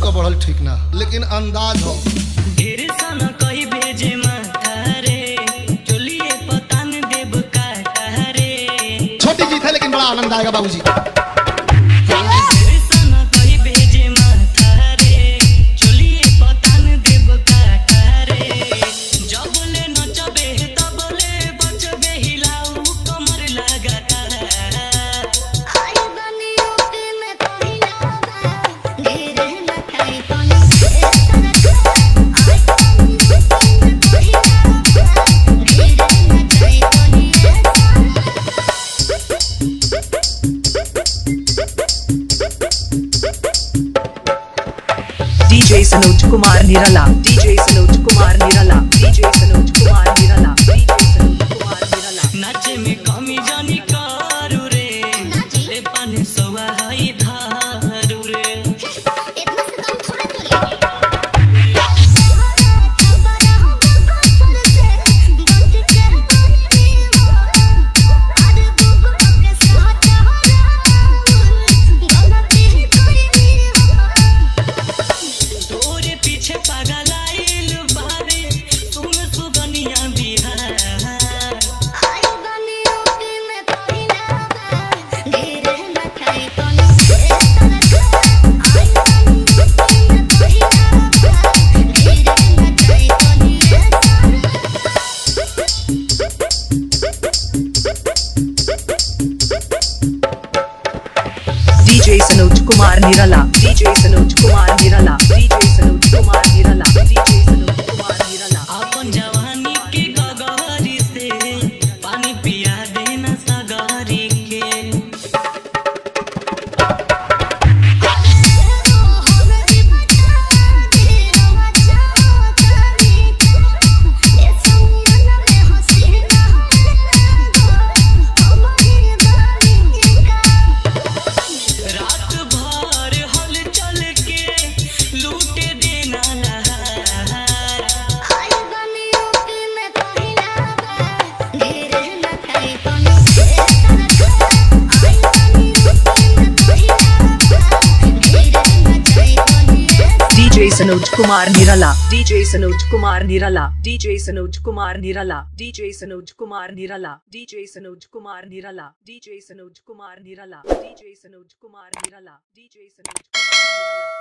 का बढ़ल ठीक ना। लेकिन अंदाज हो। छोटी जीत है लेकिन बड़ा आनंद आएगा बाबूजी। DJ Sanoj Kumar Nirala DJ Sanoj Kumar Nirala DJ Sanoj Kumar Nirala नाचे में कमी जानी कारू रे। ले पाने सवा high Kumar Nirala. DJ Sanoj Sanoj Kumar Nirala DJ Sanoj Kumar Nirala DJ Sanoj Kumar Nirala DJ Sanoj Kumar Nirala DJ Sanoj Kumar Nirala DJ Sanoj Kumar Nirala DJ Sanoj Kumar Nirala DJ Sanoj Kumar Nirala